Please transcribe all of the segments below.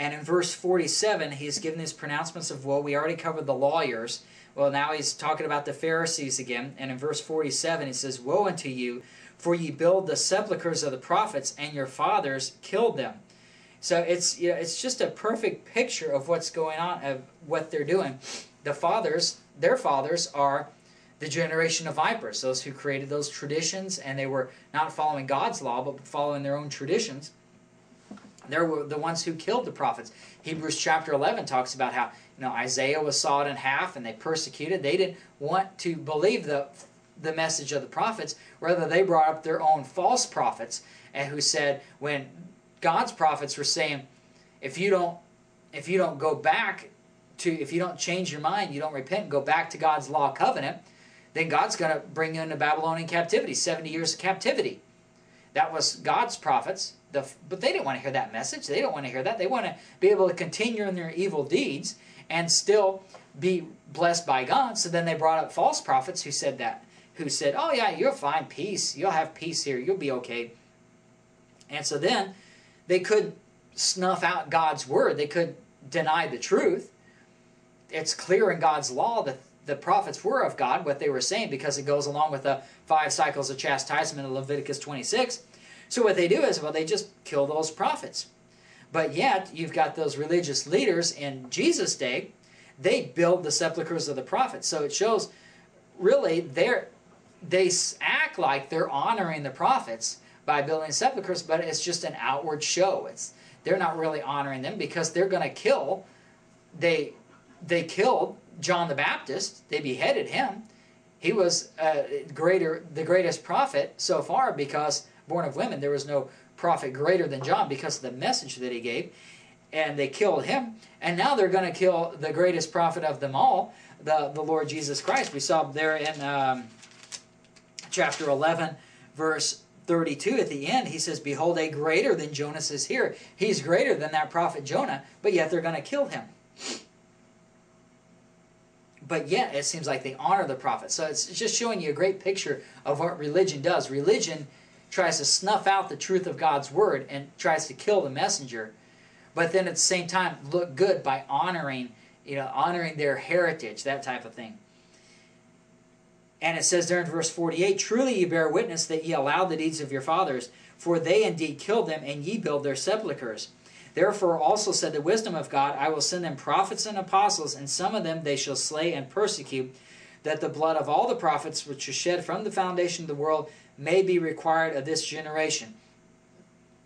And in verse 47, he's given these pronouncements of woe. We already covered the lawyers. Well, now he's talking about the Pharisees again. And in verse 47, he says, Woe unto you, for ye build the sepulchres of the prophets, and your fathers killed them. So it's you know, it's just a perfect picture of what's going on, of what they're doing. The fathers, their fathers are the generation of vipers, those who created those traditions, and they were not following God's law, but following their own traditions. They were the ones who killed the prophets. Hebrews chapter 11 talks about how you know Isaiah was sawed in half and they persecuted. They didn't want to believe the the message of the prophets. Rather, they brought up their own false prophets and who said when God's prophets were saying, if you don't if you don't go back to if you don't change your mind, you don't repent and go back to God's law covenant, then God's going to bring you into Babylonian captivity, 70 years of captivity. That was God's prophets, the, but they didn't want to hear that message. They don't want to hear that. They want to be able to continue in their evil deeds and still be blessed by God. So then they brought up false prophets who said that, who said, oh yeah, you'll find peace. You'll have peace here. You'll be okay. And so then they could snuff out God's word. They could deny the truth. It's clear in God's law that the prophets were of God, what they were saying, because it goes along with the five cycles of chastisement in Leviticus 26. So what they do is, well, they just kill those prophets. But yet, you've got those religious leaders in Jesus' day, they build the sepulchres of the prophets. So it shows, really, they're, they act like they're honoring the prophets by building sepulchres, but it's just an outward show. It's They're not really honoring them because they're going to kill, they, they killed John the Baptist. They beheaded him. He was uh, greater, the greatest prophet so far because born of women, there was no prophet greater than John because of the message that he gave. And they killed him. And now they're going to kill the greatest prophet of them all, the, the Lord Jesus Christ. We saw there in um, chapter 11, verse 32 at the end, he says, Behold, a greater than Jonas is here. He's greater than that prophet Jonah, but yet they're going to kill him but yet it seems like they honor the prophet. So it's just showing you a great picture of what religion does. Religion tries to snuff out the truth of God's word and tries to kill the messenger, but then at the same time look good by honoring, you know, honoring their heritage, that type of thing. And it says there in verse 48, Truly ye bear witness that ye allowed the deeds of your fathers, for they indeed killed them, and ye build their sepulchres. Therefore also said the wisdom of God, I will send them prophets and apostles, and some of them they shall slay and persecute, that the blood of all the prophets which is shed from the foundation of the world may be required of this generation.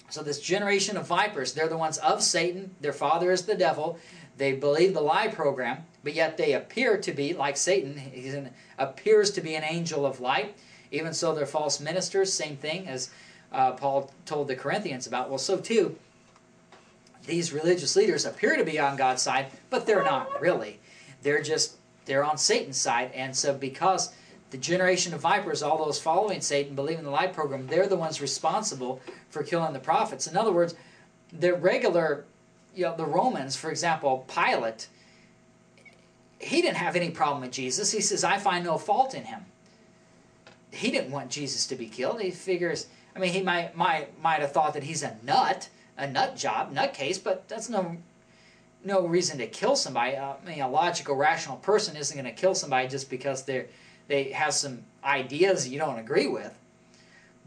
So this generation of vipers, they're the ones of Satan. Their father is the devil. They believe the lie program, but yet they appear to be, like Satan, he appears to be an angel of light. Even so, they're false ministers. Same thing as uh, Paul told the Corinthians about. Well, so too, these religious leaders appear to be on God's side, but they're not really. They're just they're on Satan's side, and so because the generation of vipers, all those following Satan, believing the lie program, they're the ones responsible for killing the prophets. In other words, the regular, you know, the Romans, for example, Pilate, he didn't have any problem with Jesus. He says, I find no fault in him. He didn't want Jesus to be killed. He figures, I mean, he might, might, might have thought that he's a nut, a nut job, nut case, but that's no no reason to kill somebody. Uh, I mean, a logical, rational person isn't going to kill somebody just because they they have some ideas you don't agree with.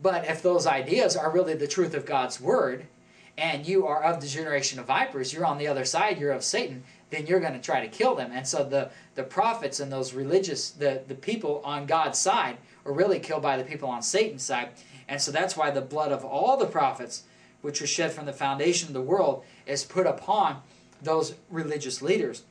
But if those ideas are really the truth of God's word, and you are of the generation of vipers, you're on the other side, you're of Satan, then you're going to try to kill them. And so the, the prophets and those religious, the, the people on God's side, are really killed by the people on Satan's side. And so that's why the blood of all the prophets which was shed from the foundation of the world, is put upon those religious leaders.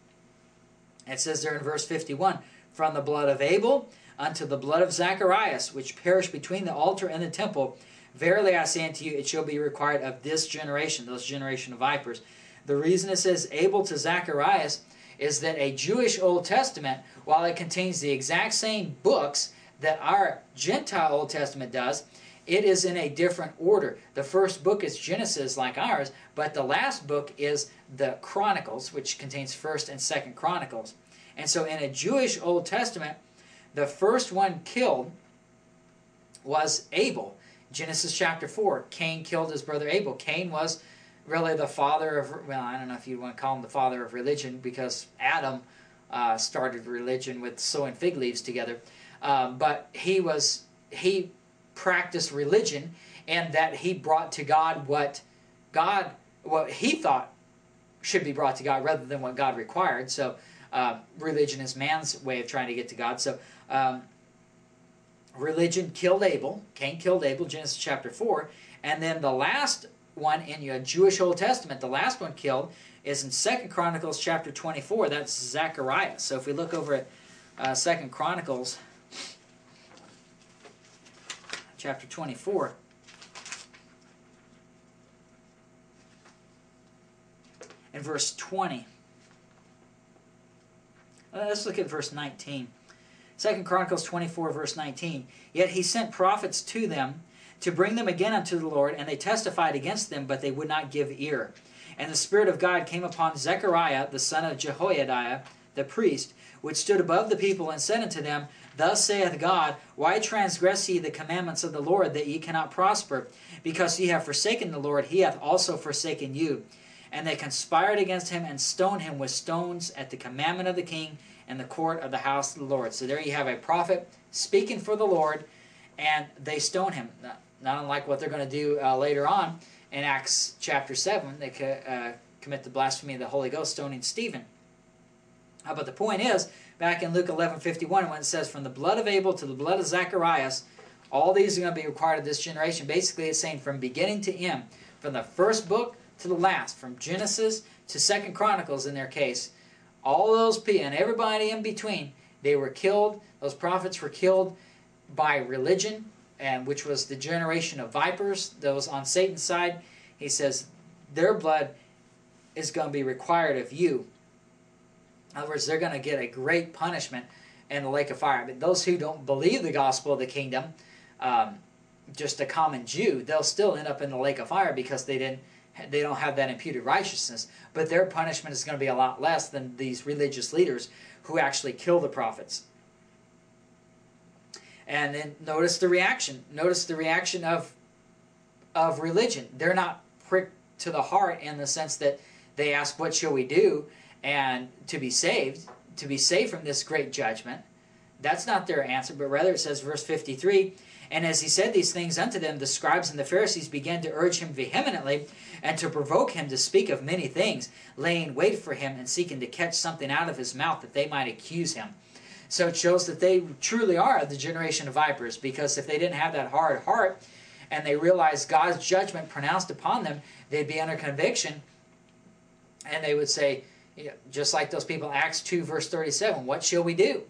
It says there in verse 51 From the blood of Abel unto the blood of Zacharias, which perished between the altar and the temple, verily I say unto you, it shall be required of this generation, those generation of vipers. The reason it says Abel to Zacharias is that a Jewish Old Testament, while it contains the exact same books that our Gentile Old Testament does, it is in a different order. The first book is Genesis, like ours, but the last book is the Chronicles, which contains 1st and 2nd Chronicles. And so in a Jewish Old Testament, the first one killed was Abel. Genesis chapter 4, Cain killed his brother Abel. Cain was really the father of well, I don't know if you want to call him the father of religion because Adam uh, started religion with sewing fig leaves together, um, but he was he practiced religion and that he brought to God what God what he thought should be brought to God rather than what God required. So uh, religion is man's way of trying to get to God. So um, religion killed Abel. Cain killed Abel. Genesis chapter four, and then the last one in your Jewish Old Testament, the last one killed is in Second Chronicles chapter 24. That's Zechariah. So if we look over at uh, Second Chronicles chapter 24. And verse 20. Uh, let's look at verse 19. Second Chronicles 24, verse 19. Yet he sent prophets to them to bring them again unto the Lord, and they testified against them, but they would not give ear. And the Spirit of God came upon Zechariah, the son of Jehoiada, the priest, which stood above the people, and said unto them, Thus saith God, Why transgress ye the commandments of the Lord, that ye cannot prosper? Because ye have forsaken the Lord, he hath also forsaken you. And they conspired against him, and stoned him with stones at the commandment of the king, in the court of the house of the Lord. So there you have a prophet speaking for the Lord, and they stone him not unlike what they're going to do uh, later on in Acts chapter 7. They uh, commit the blasphemy of the Holy Ghost, stoning Stephen. Uh, but the point is, back in Luke 11 51, when it says, From the blood of Abel to the blood of Zacharias, all these are going to be required of this generation. Basically, it's saying from beginning to end, from the first book to the last, from Genesis to Second Chronicles in their case, all those people and everybody in between, they were killed. Those prophets were killed by religion, and which was the generation of vipers, those on Satan's side, he says their blood is going to be required of you. In other words, they're going to get a great punishment in the lake of fire. But those who don't believe the gospel of the kingdom, um, just a common Jew, they'll still end up in the lake of fire because they didn't they don't have that imputed righteousness. But their punishment is going to be a lot less than these religious leaders who actually kill the prophets. And then notice the reaction. Notice the reaction of of religion. They're not pricked to the heart in the sense that they ask, "What shall we do?" and to be saved, to be saved from this great judgment. That's not their answer, but rather it says, verse 53 And as he said these things unto them, the scribes and the Pharisees began to urge him vehemently and to provoke him to speak of many things, laying wait for him and seeking to catch something out of his mouth that they might accuse him. So it shows that they truly are the generation of vipers because if they didn't have that hard heart and they realized God's judgment pronounced upon them, they'd be under conviction and they would say, you know, just like those people Acts 2, verse 37, what shall we do?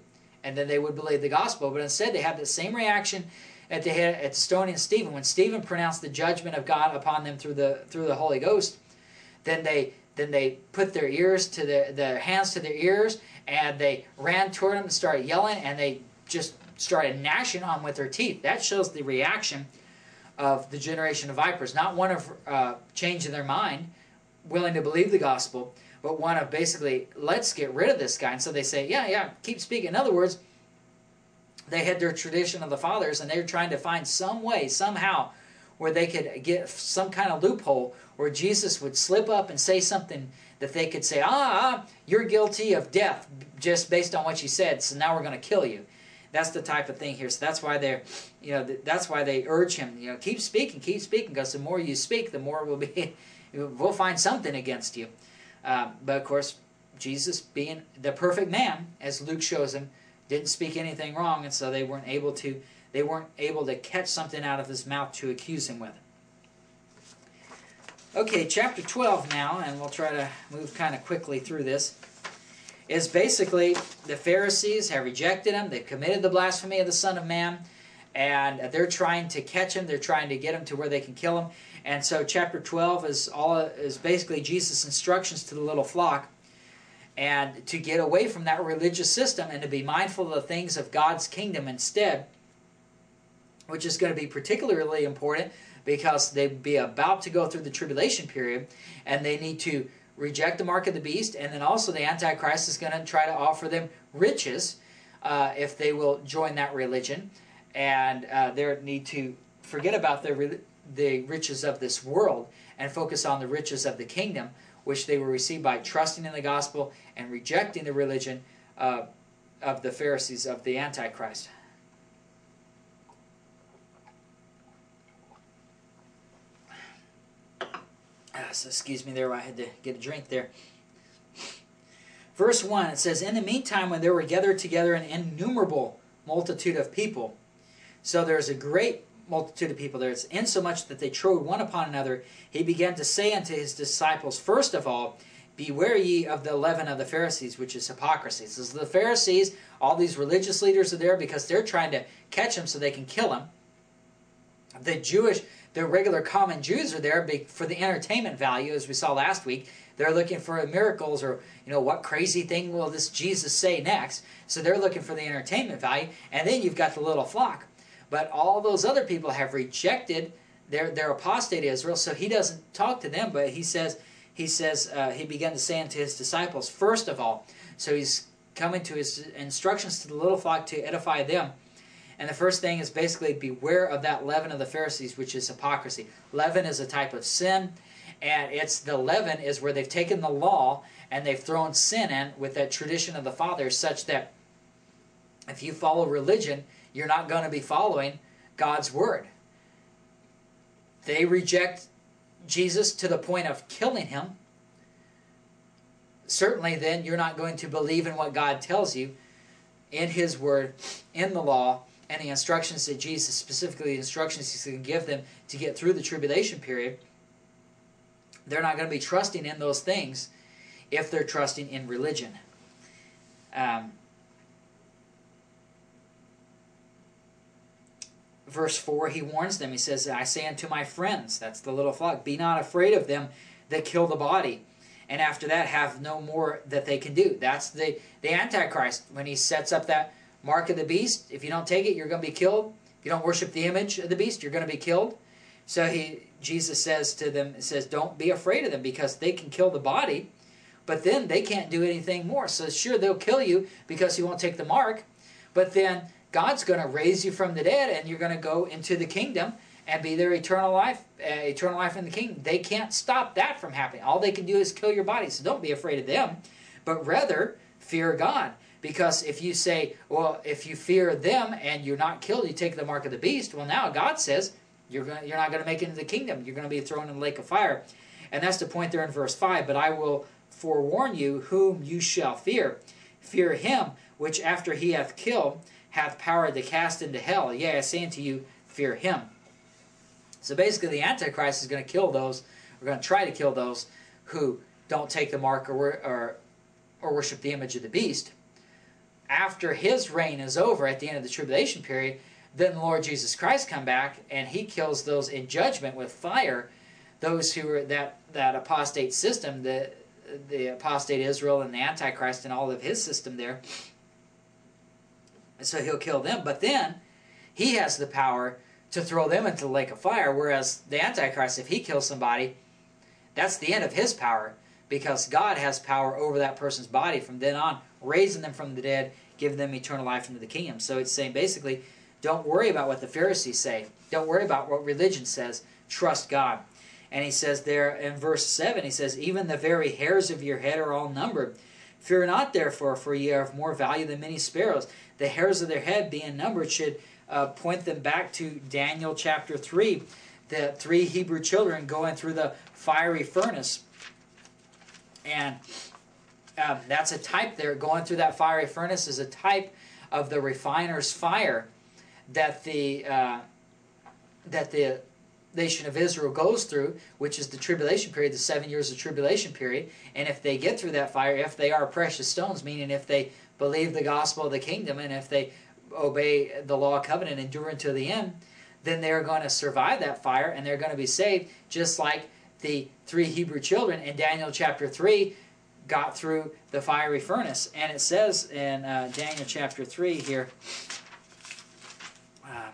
And then they would believe the gospel. But instead, they have the same reaction at the at stoning Stephen. When Stephen pronounced the judgment of God upon them through the through the Holy Ghost, then they then they put their ears to their, their hands to their ears and they ran toward him and started yelling and they just started gnashing on with their teeth. That shows the reaction of the generation of vipers. Not one of uh, changing their mind, willing to believe the gospel, but one of basically, let's get rid of this guy. And so they say, yeah, yeah, keep speaking. In other words, they had their tradition of the fathers and they were trying to find some way, somehow, where they could get some kind of loophole where Jesus would slip up and say something that they could say, ah, you're guilty of death just based on what you said, so now we're going to kill you. That's the type of thing here. So that's why they're, you know, that's why they urge him, you know, keep speaking, keep speaking, because the more you speak, the more we'll be, we'll find something against you. Uh, but of course, Jesus, being the perfect man, as Luke shows him, didn't speak anything wrong, and so they weren't able to, they weren't able to catch something out of his mouth to accuse him with. Okay, chapter 12 now, and we'll try to move kind of quickly through this, is basically the Pharisees have rejected him. They've committed the blasphemy of the Son of Man, and they're trying to catch him. They're trying to get him to where they can kill him. And so chapter 12 is all is basically Jesus' instructions to the little flock and to get away from that religious system and to be mindful of the things of God's kingdom instead, which is going to be particularly important because they'd be about to go through the tribulation period and they need to reject the mark of the beast and then also the antichrist is going to try to offer them riches uh, if they will join that religion. And uh, they need to forget about the, the riches of this world and focus on the riches of the kingdom, which they were received by trusting in the gospel and rejecting the religion uh, of the Pharisees, of the Antichrist. Ah, so excuse me there, I had to get a drink there. Verse 1, it says, In the meantime, when there were gathered together an innumerable multitude of people, so there's a great multitude of people there. It's insomuch that they trode one upon another. He began to say unto his disciples, First of all, beware ye of the leaven of the Pharisees, which is hypocrisy. So the Pharisees, all these religious leaders are there because they're trying to catch him so they can kill him. The Jewish, the regular common Jews are there for the entertainment value, as we saw last week. They're looking for miracles or, you know, what crazy thing will this Jesus say next? So they're looking for the entertainment value. And then you've got the little flock. But all those other people have rejected their, their apostate Israel, so he doesn't talk to them, but he says, he says, uh, he began to say unto his disciples, first of all, so he's coming to his instructions to the little flock to edify them. And the first thing is basically beware of that leaven of the Pharisees, which is hypocrisy. Leaven is a type of sin, and it's the leaven is where they've taken the law and they've thrown sin in with that tradition of the fathers, such that if you follow religion, you're not going to be following God's word. They reject Jesus to the point of killing him. Certainly, then, you're not going to believe in what God tells you in His Word, in the law, and the instructions that Jesus, specifically the instructions He's going to give them to get through the tribulation period. They're not going to be trusting in those things if they're trusting in religion. Um, verse 4, he warns them. He says, I say unto my friends, that's the little flock, be not afraid of them that kill the body. And after that, have no more that they can do. That's the, the Antichrist. When he sets up that mark of the beast, if you don't take it, you're going to be killed. If you don't worship the image of the beast, you're going to be killed. So he, Jesus says to them, says, don't be afraid of them because they can kill the body, but then they can't do anything more. So sure, they'll kill you because you won't take the mark, but then God's going to raise you from the dead and you're going to go into the kingdom and be there eternal life, uh, eternal life in the kingdom. They can't stop that from happening. All they can do is kill your body. So don't be afraid of them, but rather fear God. Because if you say, well, if you fear them and you're not killed, you take the mark of the beast. Well, now God says you're going, you're not going to make it into the kingdom. You're going to be thrown in the lake of fire, and that's the point there in verse five. But I will forewarn you whom you shall fear. Fear him which after he hath killed hath power to cast into hell. Yea, I say unto you, fear him. So basically, the Antichrist is going to kill those, or going to try to kill those who don't take the mark or, or, or worship the image of the beast. After his reign is over at the end of the tribulation period, then the Lord Jesus Christ come back and he kills those in judgment with fire, those who are that that apostate system, the the apostate Israel and the Antichrist and all of his system there. And so he'll kill them. But then he has the power to throw them into the lake of fire. Whereas the Antichrist, if he kills somebody, that's the end of his power because God has power over that person's body from then on, raising them from the dead, giving them eternal life into the kingdom. So it's saying basically, don't worry about what the Pharisees say. Don't worry about what religion says. Trust God. And he says there in verse 7, he says, Even the very hairs of your head are all numbered. Fear not, therefore, for ye are of more value than many sparrows. The hairs of their head being numbered should uh, point them back to Daniel chapter 3, the three Hebrew children going through the fiery furnace. And um, that's a type there. Going through that fiery furnace is a type of the refiner's fire that the uh, that the nation of Israel goes through, which is the tribulation period, the seven years of tribulation period. And if they get through that fire, if they are precious stones, meaning if they believe the gospel of the kingdom and if they obey the law covenant, endure until the end, then they're going to survive that fire and they're going to be saved, just like the three Hebrew children in Daniel chapter 3 got through the fiery furnace. And it says in uh, Daniel chapter 3 here, uh,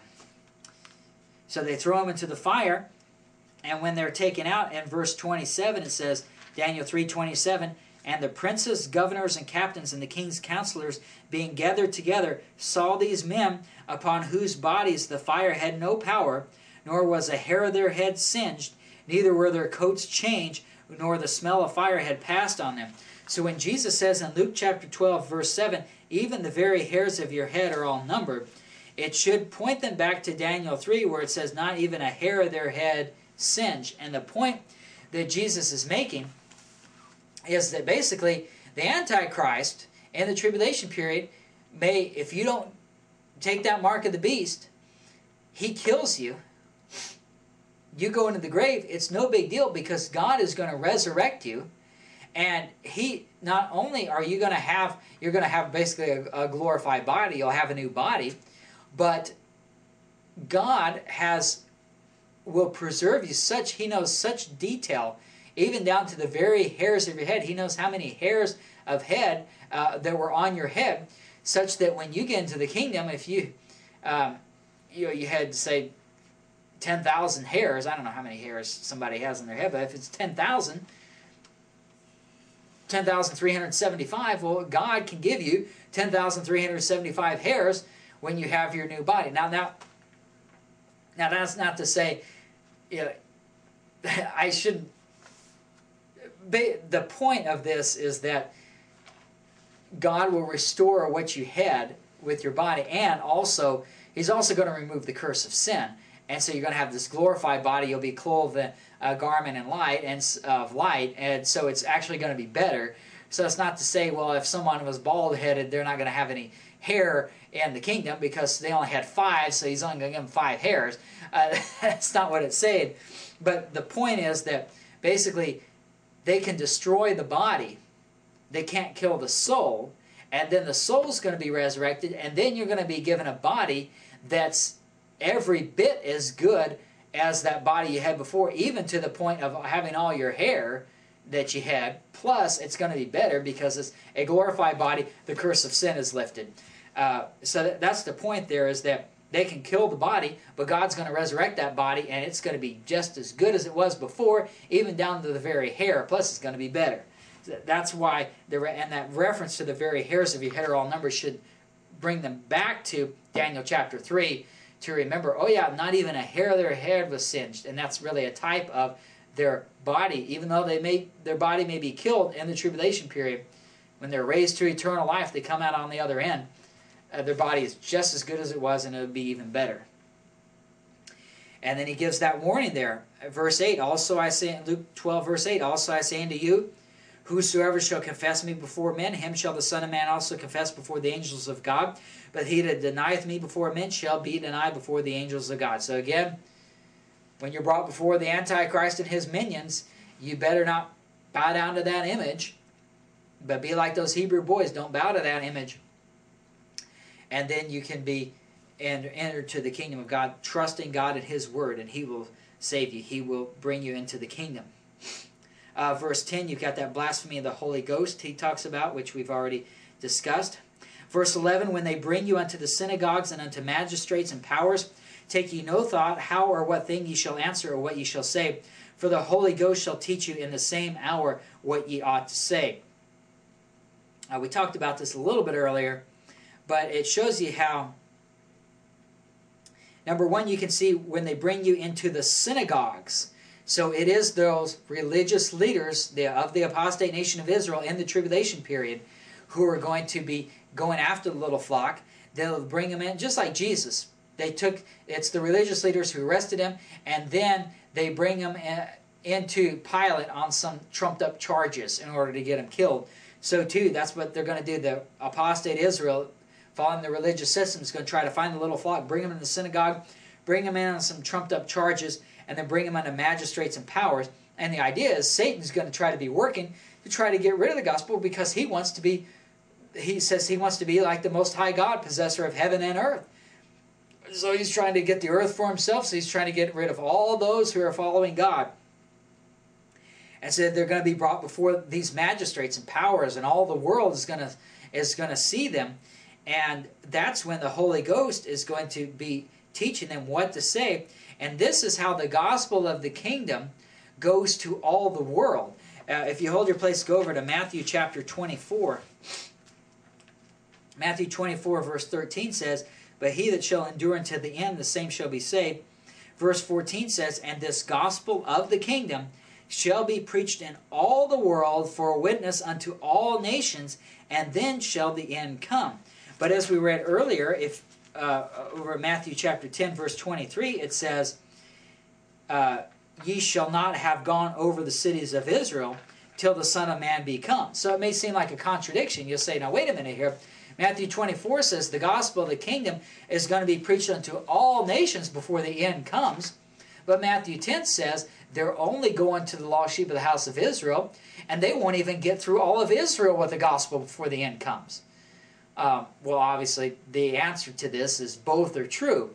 so they throw them into the fire, and when they're taken out, in verse 27 it says, Daniel 3.27, and the princes, governors, and captains, and the king's counselors, being gathered together, saw these men upon whose bodies the fire had no power, nor was a hair of their head singed, neither were their coats changed, nor the smell of fire had passed on them. So when Jesus says in Luke chapter 12, verse 7, even the very hairs of your head are all numbered, it should point them back to Daniel 3, where it says, not even a hair of their head singed. And the point that Jesus is making is that basically the Antichrist in the tribulation period may, if you don't take that mark of the beast, he kills you. You go into the grave, it's no big deal because God is going to resurrect you. And he not only are you going to have you're going to have basically a, a glorified body, you'll have a new body, but God has will preserve you such he knows such detail even down to the very hairs of your head. He knows how many hairs of head uh, that were on your head such that when you get into the kingdom if you um, you know you had say 10,000 hairs I don't know how many hairs somebody has in their head but if it's 10,000 10,375 well God can give you 10,375 hairs when you have your new body now now now that's not to say you know, I shouldn't. The point of this is that God will restore what you had with your body, and also He's also going to remove the curse of sin. And so you're going to have this glorified body. You'll be clothed in a garment and light and of light, and so it's actually going to be better. So it's not to say, well, if someone was bald headed, they're not going to have any hair in the kingdom because they only had five, so he's only going to give them five hairs. Uh, that's not what it said. But the point is that basically they can destroy the body, they can't kill the soul, and then the soul's going to be resurrected, and then you're going to be given a body that's every bit as good as that body you had before, even to the point of having all your hair that you had. Plus, it's going to be better because it's a glorified body. The curse of sin is lifted. Uh, so that's the point there is that they can kill the body, but God's going to resurrect that body, and it's going to be just as good as it was before, even down to the very hair. Plus, it's going to be better. That's why, the, and that reference to the very hairs of your head are all numbers should bring them back to Daniel chapter 3 to remember, oh yeah, not even a hair of their head was singed. And that's really a type of their body, even though they may, their body may be killed in the tribulation period. When they're raised to eternal life, they come out on the other end uh, their body is just as good as it was and it would be even better. And then he gives that warning there. Verse 8, also I say, in Luke 12, verse 8, also I say unto you, Whosoever shall confess me before men, him shall the Son of Man also confess before the angels of God. But he that denieth me before men shall be denied before the angels of God. So again, when you're brought before the Antichrist and his minions, you better not bow down to that image, but be like those Hebrew boys. Don't bow to that image and then you can be and enter to the kingdom of God, trusting God and His word, and He will save you. He will bring you into the kingdom. Uh, verse 10, you've got that blasphemy of the Holy Ghost he talks about, which we've already discussed. Verse 11, when they bring you unto the synagogues and unto magistrates and powers, take ye no thought how or what thing ye shall answer or what ye shall say, for the Holy Ghost shall teach you in the same hour what ye ought to say. Uh, we talked about this a little bit earlier but it shows you how number one you can see when they bring you into the synagogues. So it is those religious leaders of the apostate nation of israel in the tribulation period who are going to be going after the little flock. They'll bring them in just like jesus. They took it's the religious leaders who arrested him and then they bring him in, into pilate on some trumped up charges in order to get him killed. So too that's what they're going to do. The apostate israel following the religious system, is going to try to find the little flock, bring them in the synagogue, bring them in on some trumped up charges, and then bring them under magistrates and powers. And the idea is Satan's going to try to be working to try to get rid of the gospel because he wants to be, he says he wants to be like the Most High God, possessor of heaven and earth. So he's trying to get the earth for himself, so he's trying to get rid of all those who are following God. And so they're going to be brought before these magistrates and powers, and all the world is going to is going to see them and that's when the Holy Ghost is going to be teaching them what to say. And this is how the gospel of the kingdom goes to all the world. Uh, if you hold your place, go over to Matthew chapter 24. Matthew 24, verse 13 says, But he that shall endure unto the end, the same shall be saved. Verse 14 says, And this gospel of the kingdom shall be preached in all the world for a witness unto all nations, and then shall the end come. But as we read earlier, if uh, over Matthew chapter 10, verse 23, it says, uh, Ye shall not have gone over the cities of Israel till the Son of Man be come. So it may seem like a contradiction. You'll say, now wait a minute here. Matthew 24 says the gospel of the kingdom is going to be preached unto all nations before the end comes. But Matthew 10 says they're only going to the lost sheep of the house of Israel, and they won't even get through all of Israel with the gospel before the end comes. Um, well, obviously, the answer to this is both are true.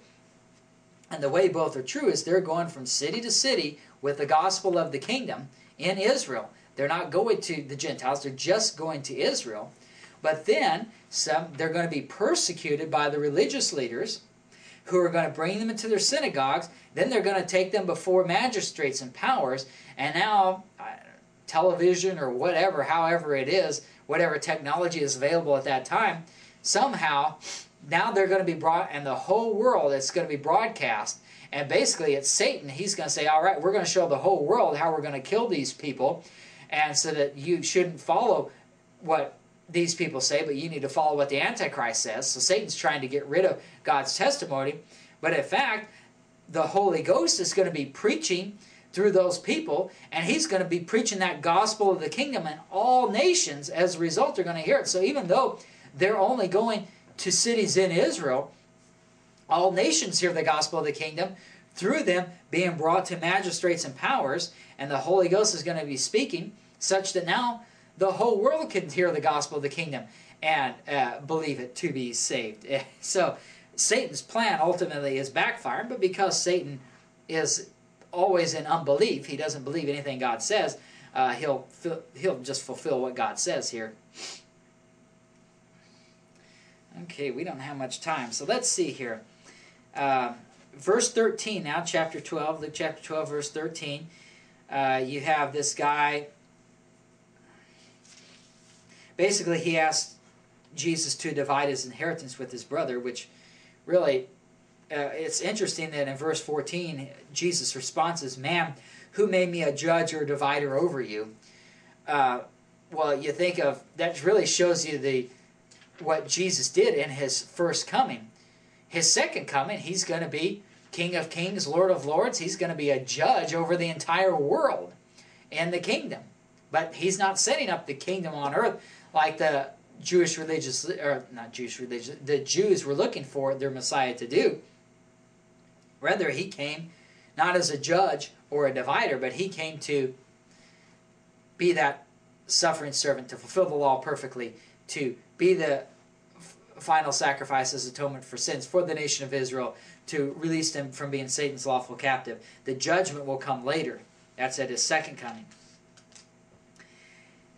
And the way both are true is they're going from city to city with the gospel of the kingdom in Israel. They're not going to the Gentiles, they're just going to Israel. But then some they're going to be persecuted by the religious leaders who are going to bring them into their synagogues. Then they're going to take them before magistrates and powers. And now, television or whatever, however it is, whatever technology is available at that time, somehow now they're going to be brought, and the whole world it's going to be broadcast. And basically, it's Satan. He's going to say, All right, we're going to show the whole world how we're going to kill these people. And so that you shouldn't follow what these people say, but you need to follow what the Antichrist says. So Satan's trying to get rid of God's testimony. But in fact, the Holy Ghost is going to be preaching through those people, and he's going to be preaching that gospel of the kingdom, and all nations, as a result, are going to hear it. So even though they're only going to cities in Israel, all nations hear the gospel of the kingdom through them being brought to magistrates and powers, and the Holy Ghost is going to be speaking, such that now the whole world can hear the gospel of the kingdom and uh, believe it to be saved. So Satan's plan ultimately is backfiring, but because Satan is always in unbelief, he doesn't believe anything God says, uh, he'll, he'll just fulfill what God says here. Okay, we don't have much time, so let's see here. Uh, verse 13 now, chapter 12, Luke chapter 12, verse 13. Uh, you have this guy basically he asked Jesus to divide his inheritance with his brother, which really, uh, it's interesting that in verse 14, Jesus' response is, Man, who made me a judge or divider over you? Uh, well, you think of, that really shows you the what Jesus did in his first coming. His second coming, he's going to be King of Kings, Lord of Lords. He's going to be a judge over the entire world and the kingdom. But he's not setting up the kingdom on earth like the Jewish religious, or not Jewish religious, the Jews were looking for their Messiah to do. Rather, he came not as a judge or a divider, but he came to be that suffering servant, to fulfill the law perfectly, to be the final sacrifice as atonement for sins for the nation of Israel, to release them from being Satan's lawful captive. The judgment will come later. That's at his second coming.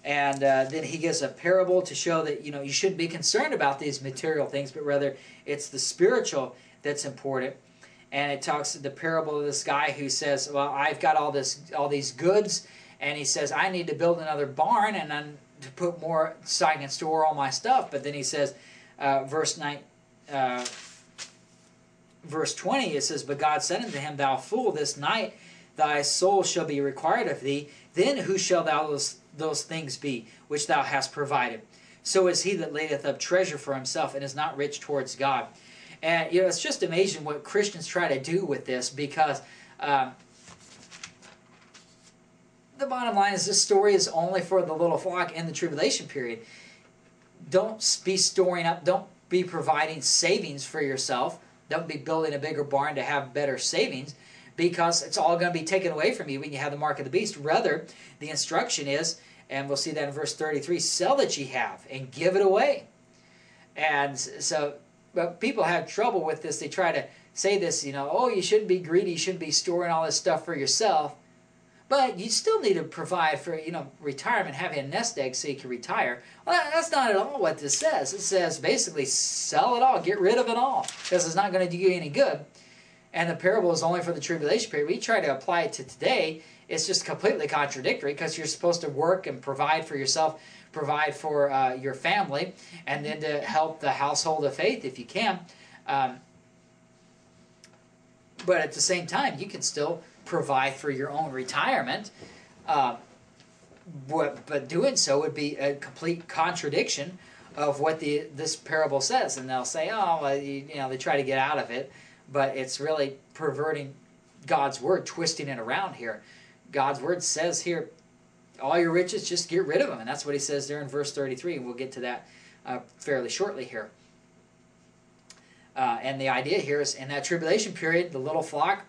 And uh, then he gives a parable to show that you know you shouldn't be concerned about these material things, but rather it's the spiritual that's important. And it talks the parable of this guy who says, "Well, I've got all this, all these goods," and he says, "I need to build another barn and then to put more so I can store all my stuff." But then he says, uh, verse nine. Uh, verse 20 it says but god said unto him thou fool this night thy soul shall be required of thee then who shall thou those things be which thou hast provided. So is he that layeth up treasure for himself and is not rich towards God. And you know, it's just amazing what Christians try to do with this because um, the bottom line is this story is only for the little flock in the tribulation period. Don't be storing up, don't be providing savings for yourself. Don't be building a bigger barn to have better savings because it's all going to be taken away from you when you have the mark of the beast. Rather, the instruction is and we'll see that in verse 33 sell that ye have and give it away. And so, but people have trouble with this. They try to say this, you know, oh, you shouldn't be greedy, you shouldn't be storing all this stuff for yourself. But you still need to provide for, you know, retirement, having a nest egg so you can retire. Well, that's not at all what this says. It says basically sell it all, get rid of it all, because it's not going to do you any good. And the parable is only for the tribulation period. We try to apply it to today, it's just completely contradictory because you're supposed to work and provide for yourself, provide for uh, your family, and then to help the household of faith if you can. Um, but at the same time, you can still provide for your own retirement. Uh, but, but doing so would be a complete contradiction of what the this parable says, and they'll say, "Oh, well, you, you know," they try to get out of it, but it's really perverting God's word, twisting it around here. God's word says here, all your riches, just get rid of them. And that's what he says there in verse 33. And we'll get to that uh, fairly shortly here. Uh, and the idea here is in that tribulation period, the little flock,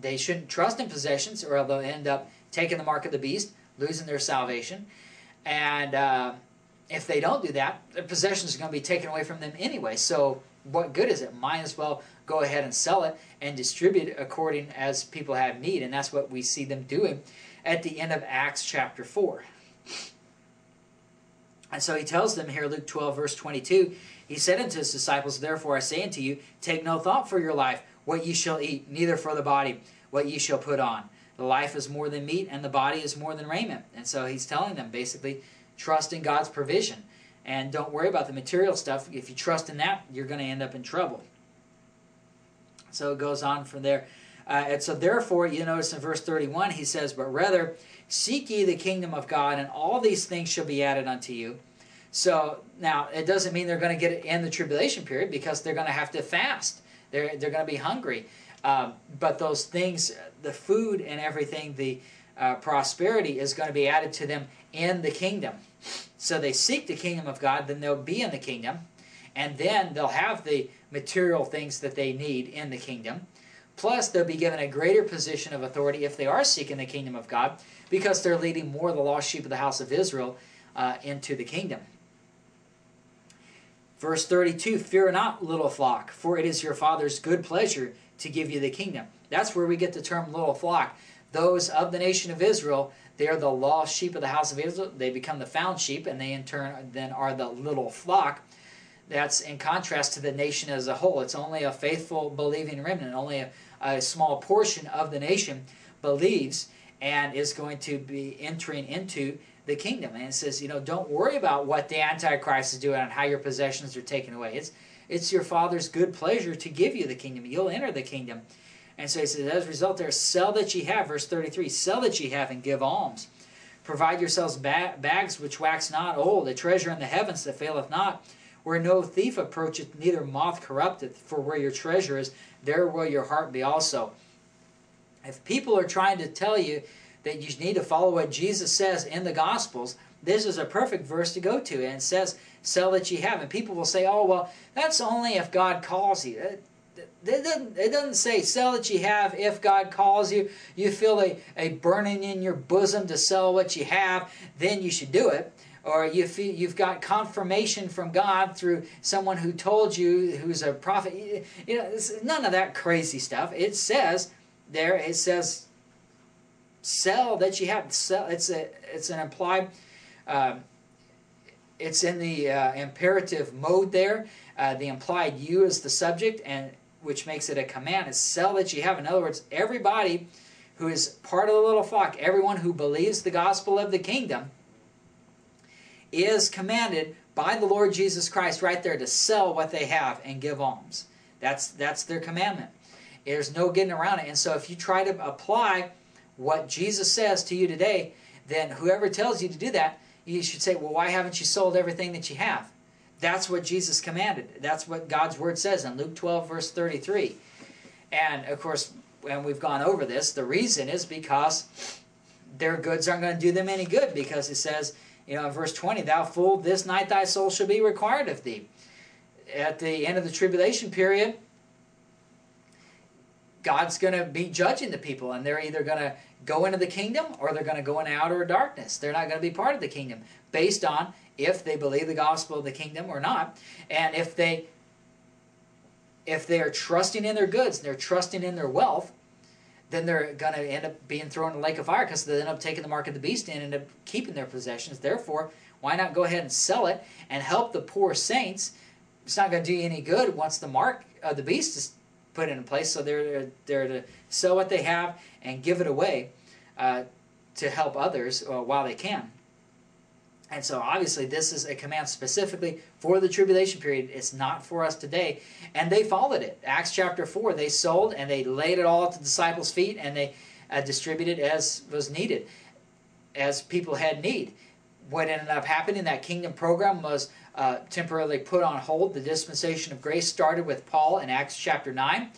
they shouldn't trust in possessions or they'll end up taking the mark of the beast, losing their salvation. And uh, if they don't do that, their possessions are going to be taken away from them anyway. So what good is it? Might as well go ahead and sell it and distribute according as people have need. And that's what we see them doing at the end of Acts chapter 4. And so he tells them here, Luke 12, verse 22, he said unto his disciples, Therefore I say unto you, take no thought for your life, what ye shall eat, neither for the body, what ye shall put on. The life is more than meat, and the body is more than raiment. And so he's telling them basically, trust in God's provision. And don't worry about the material stuff. If you trust in that, you're going to end up in trouble. So it goes on from there. Uh, and so therefore, you notice in verse 31, he says, But rather, seek ye the kingdom of God, and all these things shall be added unto you. So now, it doesn't mean they're going to get it in the tribulation period because they're going to have to fast. They're, they're going to be hungry. Um, but those things, the food and everything, the uh, prosperity is going to be added to them in the kingdom. So they seek the kingdom of God, then they'll be in the kingdom. And then they'll have the material things that they need in the kingdom. Plus, they'll be given a greater position of authority if they are seeking the kingdom of God because they're leading more of the lost sheep of the house of Israel uh, into the kingdom. Verse 32 Fear not, little flock, for it is your Father's good pleasure to give you the kingdom. That's where we get the term little flock. Those of the nation of Israel, they are the lost sheep of the house of Israel. They become the found sheep, and they in turn then are the little flock. That's in contrast to the nation as a whole. It's only a faithful, believing remnant. Only a, a small portion of the nation believes and is going to be entering into the kingdom. And it says, you know, don't worry about what the Antichrist is doing and how your possessions are taken away. It's it's your Father's good pleasure to give you the kingdom. You'll enter the kingdom. And so he says, as a result, there, sell that ye have. Verse 33 Sell that ye have and give alms. Provide yourselves ba bags which wax not old, a treasure in the heavens that faileth not, where no thief approacheth, neither moth corrupteth. For where your treasure is, there will your heart be also. If people are trying to tell you that you need to follow what Jesus says in the Gospels, this is a perfect verse to go to. And it says, sell that ye have. And people will say, oh, well, that's only if God calls you. It, doesn't, it doesn't say sell that you have if God calls you. You feel a, a burning in your bosom to sell what you have, then you should do it. Or you feel, you've got confirmation from God through someone who told you, who's a prophet. You know, none of that crazy stuff. It says there, it says sell that you have. Sell. It's a it's an implied. Uh, it's in the uh, imperative mode there. Uh, the implied you is the subject, and which makes it a command is sell that you have. In other words, everybody who is part of the little flock, everyone who believes the gospel of the kingdom, is commanded by the Lord Jesus Christ right there to sell what they have and give alms. That's that's their commandment. There's no getting around it. And so if you try to apply what Jesus says to you today, then whoever tells you to do that, you should say, well, why haven't you sold everything that you have? That's what Jesus commanded. That's what God's Word says in Luke 12, verse 33. And, of course, when we've gone over this, the reason is because their goods aren't going to do them any good because it says, you know, in verse 20, Thou fool, this night thy soul shall be required of thee. At the end of the tribulation period, God's going to be judging the people, and they're either going to go into the kingdom or they're going to go into outer darkness. They're not going to be part of the kingdom based on if they believe the gospel of the kingdom or not, and if they if they are trusting in their goods, they're trusting in their wealth, then they're going to end up being thrown in the lake of fire because they end up taking the mark of the beast and end up keeping their possessions. Therefore, why not go ahead and sell it and help the poor saints? It's not going to do you any good once the mark of the beast is put in place. So they're they're to sell what they have and give it away uh, to help others uh, while they can. And so, obviously, this is a command specifically for the tribulation period. It's not for us today. And they followed it. Acts chapter 4, they sold and they laid it all at the disciples' feet and they uh, distributed as was needed, as people had need. What ended up happening, that kingdom program was uh, temporarily put on hold. The dispensation of grace started with Paul in Acts chapter 9.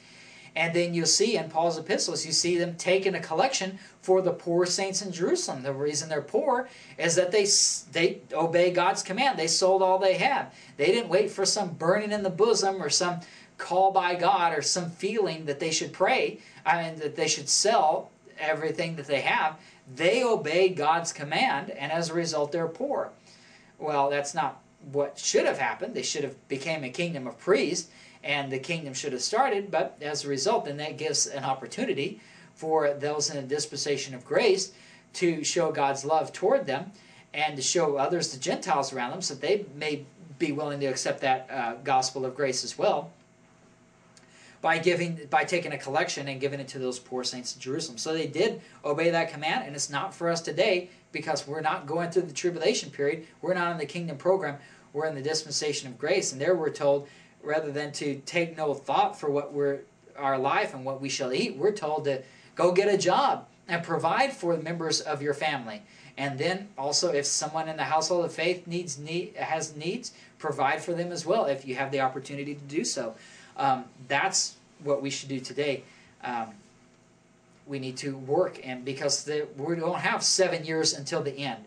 And then you'll see in Paul's epistles, you see them taking a collection for the poor saints in Jerusalem. The reason they're poor is that they they obey God's command. They sold all they had. They didn't wait for some burning in the bosom or some call by God or some feeling that they should pray. I mean that they should sell everything that they have. They obeyed God's command, and as a result, they're poor. Well, that's not what should have happened. They should have became a kingdom of priests, and the kingdom should have started. But as a result, then that gives an opportunity for those in a dispensation of grace to show God's love toward them and to show others, the Gentiles around them, so they may be willing to accept that uh, gospel of grace as well by giving by taking a collection and giving it to those poor saints in Jerusalem. So they did obey that command, and it's not for us today because we're not going through the tribulation period. We're not in the kingdom program. We're in the dispensation of grace, and there we're told rather than to take no thought for what we're our life and what we shall eat, we're told to Go get a job and provide for the members of your family. And then also, if someone in the household of faith needs need, has needs, provide for them as well if you have the opportunity to do so. Um, that's what we should do today. Um, we need to work, and because the, we don't have seven years until the end.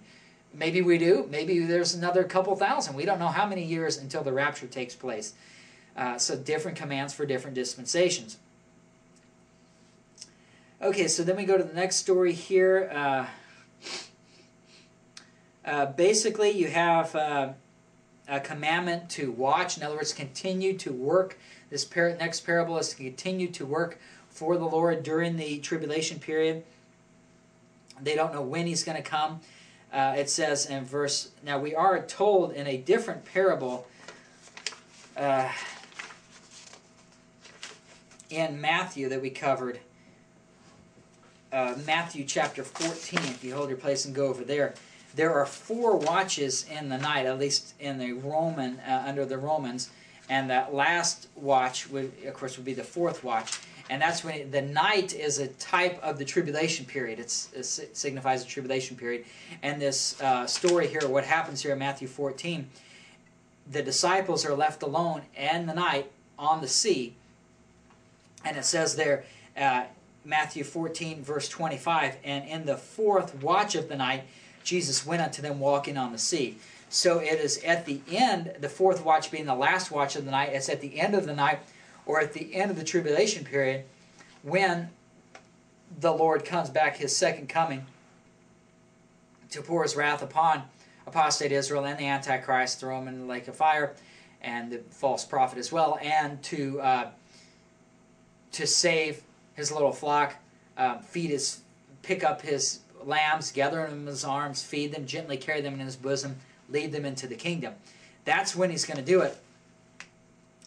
Maybe we do. Maybe there's another couple thousand. We don't know how many years until the rapture takes place. Uh, so different commands for different dispensations. Okay, so then we go to the next story here. Uh, uh, basically, you have uh, a commandment to watch. In other words, continue to work. This par next parable is to continue to work for the Lord during the tribulation period. They don't know when He's going to come. Uh, it says in verse, now we are told in a different parable uh, in Matthew that we covered uh, Matthew chapter 14, if you hold your place and go over there, there are four watches in the night, at least in the Roman, uh, under the Romans, and that last watch, would, of course, would be the fourth watch. And that's when it, the night is a type of the tribulation period. It's, it signifies the tribulation period. And this uh, story here, what happens here in Matthew 14, the disciples are left alone in the night on the sea. And it says there, uh, Matthew 14, verse 25. And in the fourth watch of the night, Jesus went unto them walking on the sea. So it is at the end, the fourth watch being the last watch of the night, it's at the end of the night or at the end of the tribulation period when the Lord comes back, his second coming, to pour his wrath upon apostate Israel and the Antichrist, throw them in the lake of fire, and the false prophet as well, and to uh, to save his little flock, um, feed his, pick up his lambs, gather them in his arms, feed them, gently carry them in his bosom, lead them into the kingdom. That's when he's going to do it.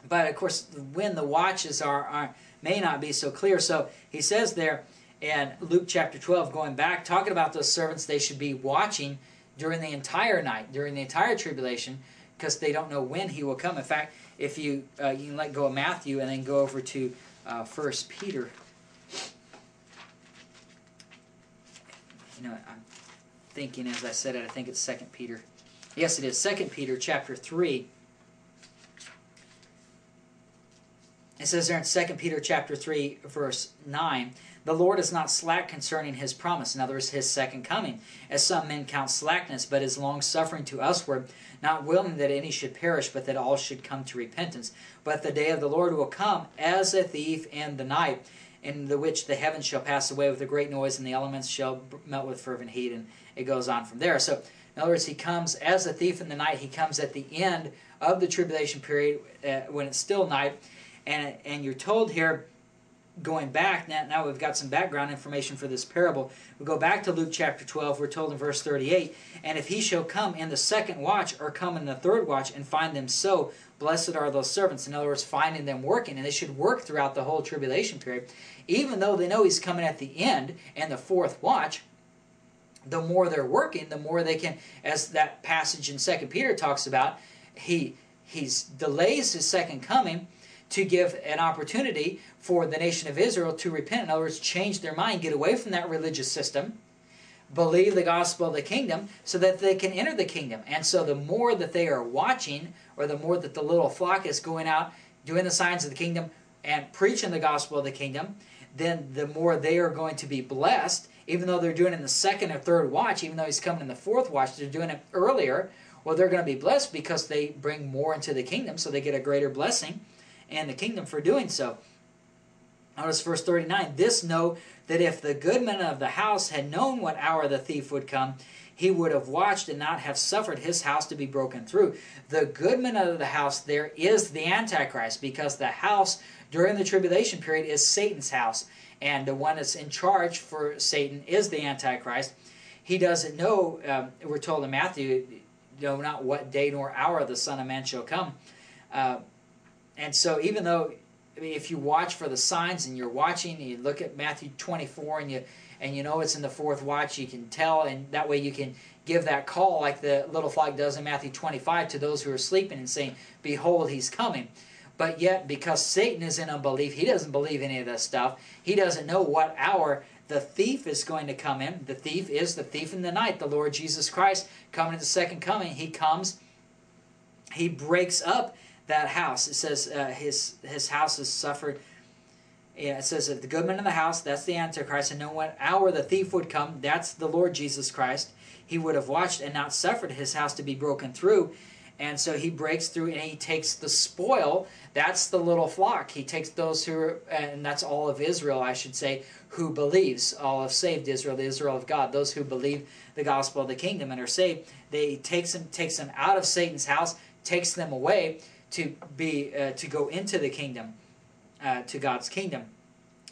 But of course, when the watches are, are may not be so clear. So he says there in Luke chapter 12, going back, talking about those servants, they should be watching during the entire night, during the entire tribulation, because they don't know when he will come. In fact, if you uh, you can let go of Matthew and then go over to uh, First Peter you know, I'm thinking as I said it, I think it's Second Peter. Yes, it is Second Peter chapter three. It says there in Second Peter chapter three, verse nine. The Lord is not slack concerning his promise, in other words, his second coming, as some men count slackness, but is long suffering to usward, not willing that any should perish, but that all should come to repentance. But the day of the Lord will come as a thief in the night in the which the heavens shall pass away with a great noise, and the elements shall melt with fervent heat, and it goes on from there. So, in other words, he comes as a thief in the night. He comes at the end of the tribulation period uh, when it's still night, and and you're told here, going back now. Now we've got some background information for this parable. We go back to Luke chapter 12. We're told in verse 38, and if he shall come in the second watch or come in the third watch and find them so, blessed are those servants. In other words, finding them working, and they should work throughout the whole tribulation period even though they know he's coming at the end and the fourth watch, the more they're working, the more they can, as that passage in Second Peter talks about, he he's delays his second coming to give an opportunity for the nation of Israel to repent. In other words, change their mind, get away from that religious system, believe the gospel of the kingdom, so that they can enter the kingdom. And so the more that they are watching, or the more that the little flock is going out, doing the signs of the kingdom, and preaching the gospel of the kingdom, then the more they are going to be blessed even though they're doing it in the second or third watch, even though he's coming in the fourth watch, they're doing it earlier. Well, they're going to be blessed because they bring more into the kingdom, so they get a greater blessing and the kingdom for doing so. Notice verse 39 This know that if the good man of the house had known what hour the thief would come, he would have watched and not have suffered his house to be broken through. The good man of the house there is the Antichrist because the house during the tribulation period is Satan's house and the one that's in charge for Satan is the Antichrist. He doesn't know, um, we're told in Matthew, know not what day nor hour the Son of Man shall come. Uh, and so even though, I mean, if you watch for the signs and you're watching, you look at Matthew 24 and you and you know it's in the fourth watch, you can tell, and that way you can give that call like the little flock does in Matthew 25 to those who are sleeping and saying, Behold, he's coming. But yet, because Satan is in unbelief, he doesn't believe any of this stuff. He doesn't know what hour the thief is going to come in. The thief is the thief in the night, the Lord Jesus Christ coming in the second coming. He comes, he breaks up that house. It says uh, his his house has suffered. Yeah, it says that the goodman in the house, that's the Antichrist, and know what hour the thief would come, that's the Lord Jesus Christ. He would have watched and not suffered his house to be broken through. And so he breaks through and he takes the spoil. That's the little flock. He takes those who are, and that's all of Israel, I should say, who believes, all of saved Israel, the Israel of God, those who believe the gospel of the kingdom and are saved. They takes them, takes them out of Satan's house, takes them away to be uh, to go into the kingdom, uh, to God's kingdom.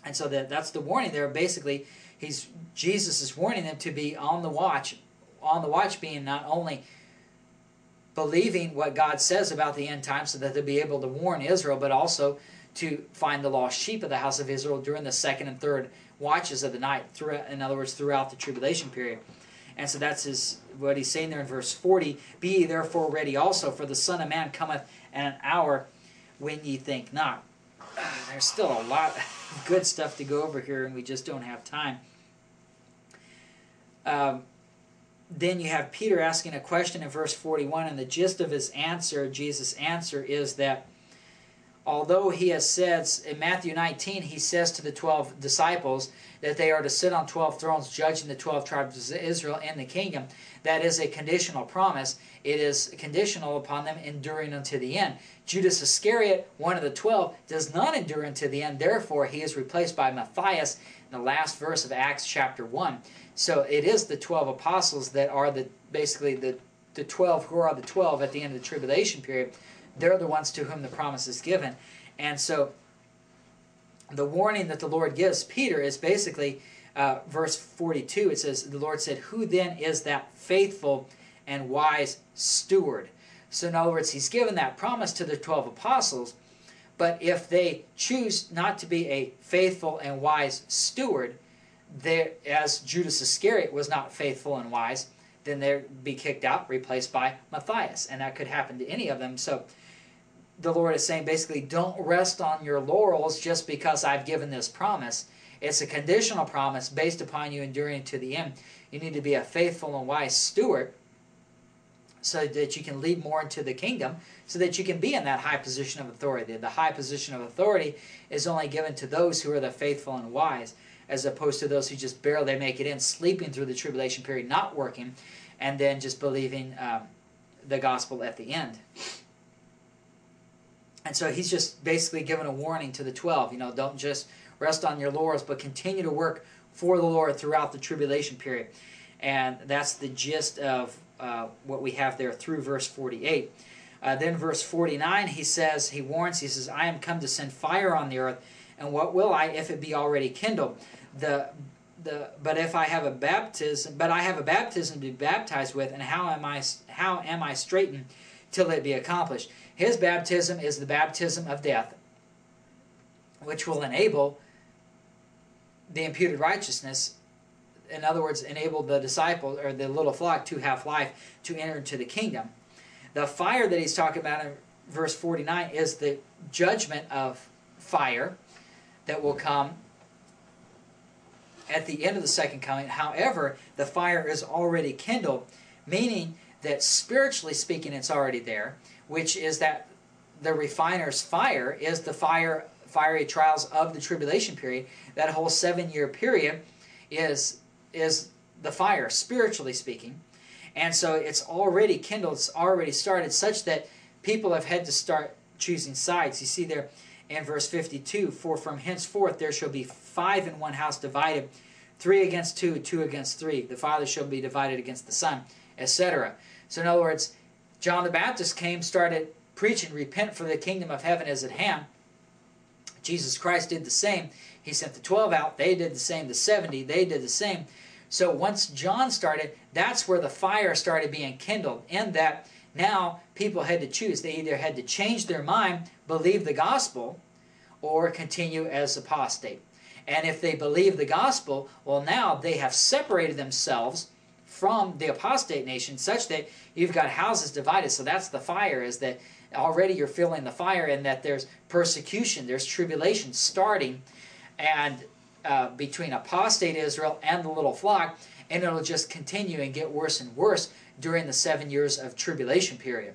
And so that that's the warning there. Basically, he's Jesus is warning them to be on the watch, on the watch, being not only believing what God says about the end time so that they'll be able to warn Israel, but also to find the lost sheep of the house of Israel during the second and third watches of the night, throughout, in other words, throughout the tribulation period. And so that's his what he's saying there in verse 40 Be ye therefore ready also, for the Son of Man cometh at an hour when ye think not. There's still a lot of good stuff to go over here, and we just don't have time. Um, then you have Peter asking a question in verse 41, and the gist of his answer, Jesus' answer, is that although he has said in Matthew 19, he says to the 12 disciples that they are to sit on 12 thrones, judging the 12 tribes of Israel and the kingdom, that is a conditional promise. It is conditional upon them enduring unto the end. Judas Iscariot, one of the 12, does not endure unto the end. Therefore, he is replaced by Matthias in the last verse of Acts chapter 1. So it is the 12 apostles that are the basically the, the 12 who are the 12 at the end of the tribulation period. They're the ones to whom the promise is given. And so the warning that the Lord gives Peter is basically uh, verse 42. It says, The Lord said, Who then is that faithful and wise steward? So, in other words, he's given that promise to the 12 apostles, but if they choose not to be a faithful and wise steward, as Judas Iscariot was not faithful and wise, then they'd be kicked out, replaced by Matthias. And that could happen to any of them. So the Lord is saying basically, don't rest on your laurels just because I've given this promise. It's a conditional promise based upon you enduring to the end. You need to be a faithful and wise steward so that you can lead more into the kingdom, so that you can be in that high position of authority. The high position of authority is only given to those who are the faithful and wise as opposed to those who just barely make it in, sleeping through the tribulation period, not working, and then just believing um, the gospel at the end. And so he's just basically given a warning to the 12. You know, don't just rest on your laurels, but continue to work for the Lord throughout the tribulation period. And that's the gist of uh, what we have there through verse 48. Uh, then verse 49, he says, he warns, he says, I am come to send fire on the earth, and what will I if it be already kindled? the the but if I have a baptism, but I have a baptism to be baptized with, and how am I how am I straitened till it be accomplished? His baptism is the baptism of death, which will enable the imputed righteousness in other words, enable the disciples or the little flock to have life to enter into the kingdom. The fire that he's talking about in verse 49 is the judgment of fire that will come at the end of the second coming. However, the fire is already kindled, meaning that spiritually speaking, it's already there, which is that the refiner's fire is the fire fiery trials of the tribulation period. That whole seven year period is is the fire, spiritually speaking. And so it's already kindled, it's already started, such that people have had to start choosing sides. You see there in verse 52 For from henceforth there shall be five in one house divided, three against two, two against three. The Father shall be divided against the Son, etc. So, in other words, John the Baptist came, started preaching, Repent, for the kingdom of heaven is at hand. Jesus Christ did the same. He sent the 12 out. They did the same. The 70, they did the same. So once John started, that's where the fire started being kindled. and that now people had to choose. They either had to change their mind, believe the gospel, or continue as apostate. And if they believe the gospel, well, now they have separated themselves from the apostate nation such that you've got houses divided. So that's the fire, is that already you're feeling the fire and that there's persecution, there's tribulation starting and uh, between apostate Israel and the little flock, and it'll just continue and get worse and worse during the seven years of tribulation period.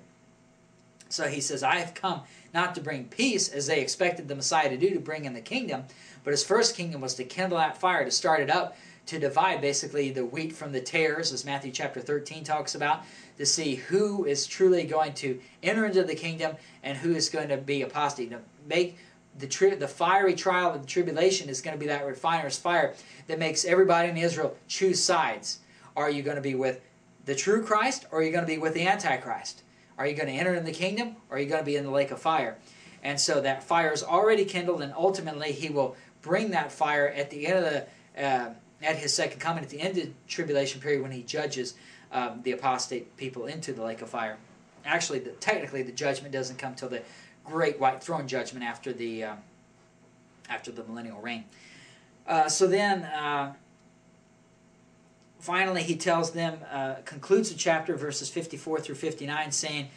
So he says, I have come not to bring peace as they expected the Messiah to do, to bring in the kingdom, but his first kingdom was to kindle that fire, to start it up, to divide basically the wheat from the tares, as Matthew chapter 13 talks about, to see who is truly going to enter into the kingdom and who is going to be apostate. To make the tri- the fiery trial of the tribulation is going to be that refiner's fire that makes everybody in Israel choose sides. Are you going to be with the true Christ or are you going to be with the Antichrist? Are you going to enter in the kingdom or are you going to be in the lake of fire? And so that fire is already kindled, and ultimately he will bring that fire at the end of the uh, at his second coming, at the end of the tribulation period, when he judges um, the apostate people into the lake of fire. Actually, the, technically, the judgment doesn't come till the great white throne judgment after the uh, after the millennial reign. Uh, so then, uh, finally, he tells them, uh, concludes the chapter, verses 54 through 59, saying,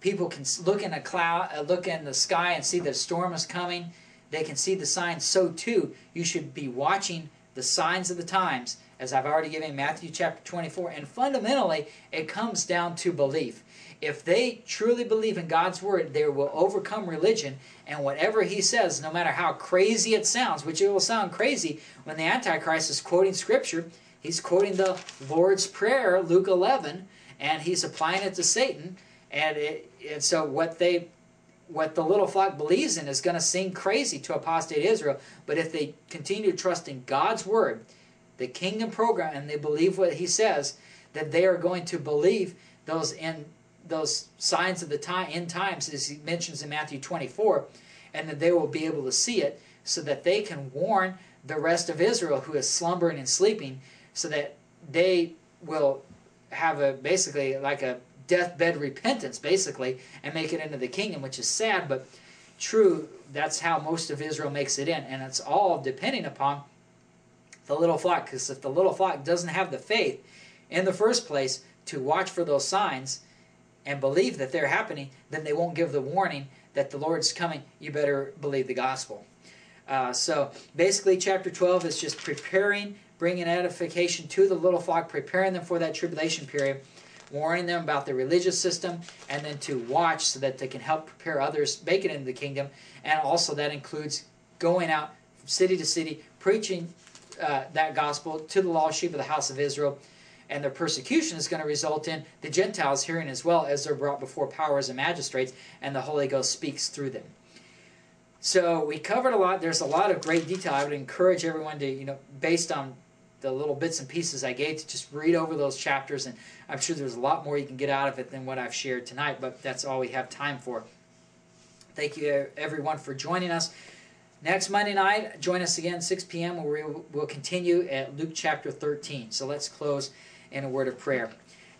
people can look in a cloud, uh, look in the sky and see that a storm is coming. They can see the signs. So too, you should be watching the signs of the times, as I've already given Matthew chapter 24. And fundamentally, it comes down to belief. If they truly believe in God's word, they will overcome religion. And whatever he says, no matter how crazy it sounds, which it will sound crazy when the Antichrist is quoting scripture, he's quoting the Lord's Prayer, Luke 11, and he's applying it to Satan. And, it, and so what they what the little flock believes in is going to seem crazy to apostate Israel. But if they continue to trust in God's word, the kingdom program, and they believe what He says, that they are going to believe those in those signs of the time end times, as He mentions in Matthew 24, and that they will be able to see it, so that they can warn the rest of Israel who is slumbering and sleeping, so that they will have a basically like a deathbed repentance, basically, and make it into the kingdom, which is sad, but true. That's how most of Israel makes it in, and it's all depending upon the little flock. Because if the little flock doesn't have the faith in the first place to watch for those signs and believe that they're happening, then they won't give the warning that the Lord's coming. You better believe the gospel. Uh, so basically, chapter 12 is just preparing, bringing edification to the little flock, preparing them for that tribulation period warning them about the religious system, and then to watch so that they can help prepare others make it into the kingdom. And also that includes going out city to city, preaching uh, that gospel to the lost sheep of the house of Israel. And their persecution is going to result in the Gentiles hearing as well as they're brought before powers and magistrates, and the Holy Ghost speaks through them. So we covered a lot. There's a lot of great detail. I would encourage everyone to, you know, based on the little bits and pieces I gave to just read over those chapters, and I'm sure there's a lot more you can get out of it than what I've shared tonight, but that's all we have time for. Thank you, everyone, for joining us. Next Monday night, join us again, 6 p.m., where we'll continue at Luke chapter 13. So let's close in a word of prayer.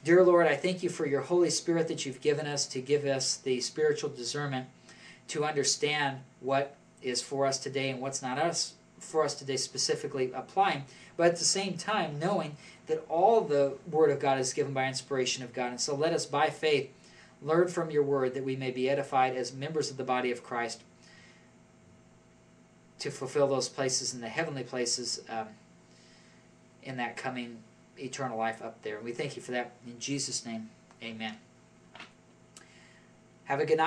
Dear Lord, I thank you for your Holy Spirit that you've given us to give us the spiritual discernment to understand what is for us today and what's not us for us today specifically applying, but at the same time knowing that all the Word of God is given by inspiration of God. And so let us, by faith, learn from your Word that we may be edified as members of the body of Christ to fulfill those places in the heavenly places um, in that coming eternal life up there. We thank you for that. In Jesus' name, amen. Have a good night.